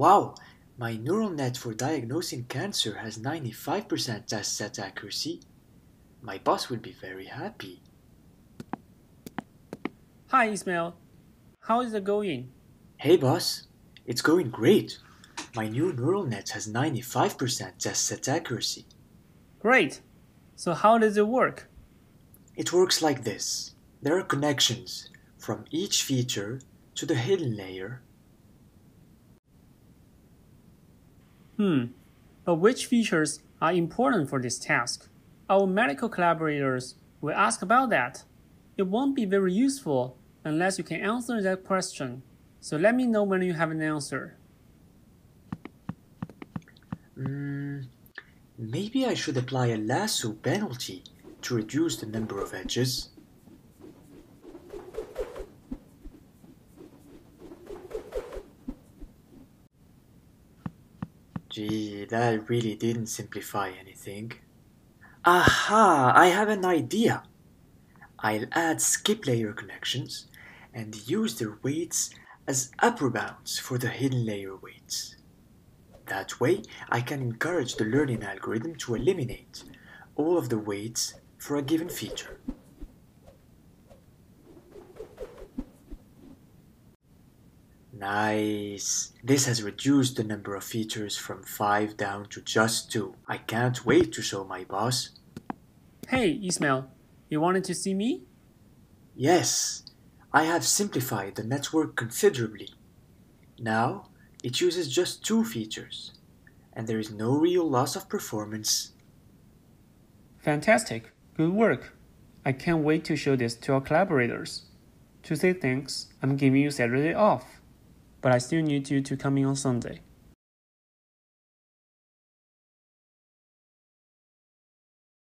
Wow, my neural net for diagnosing cancer has 95% test set accuracy. My boss will be very happy. Hi, Ismael. How is it going? Hey boss, it's going great. My new neural net has 95% test set accuracy. Great. So, how does it work? It works like this there are connections from each feature to the hidden layer. Hmm. But which features are important for this task? Our medical collaborators will ask about that. It won't be very useful unless you can answer that question. So let me know when you have an answer. Mm, maybe I should apply a lasso penalty to reduce the number of edges. Gee, that really didn't simplify anything. Aha! I have an idea! I'll add skip layer connections and use their weights as upper bounds for the hidden layer weights. That way, I can encourage the learning algorithm to eliminate all of the weights for a given feature. Nice. This has reduced the number of features from 5 down to just 2. I can't wait to show my boss. Hey, Ismael, you wanted to see me? Yes, I have simplified the network considerably. Now, it uses just two features, and there is no real loss of performance. Fantastic. Good work. I can't wait to show this to our collaborators. To say thanks, I'm giving you Saturday off, but I still need you to come in on Sunday.